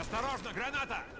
Осторожно, граната!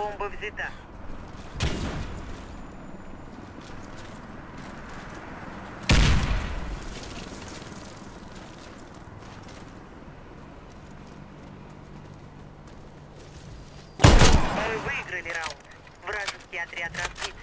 Бомба взята. Мы выиграли раунд. Вражеский отряд разбит.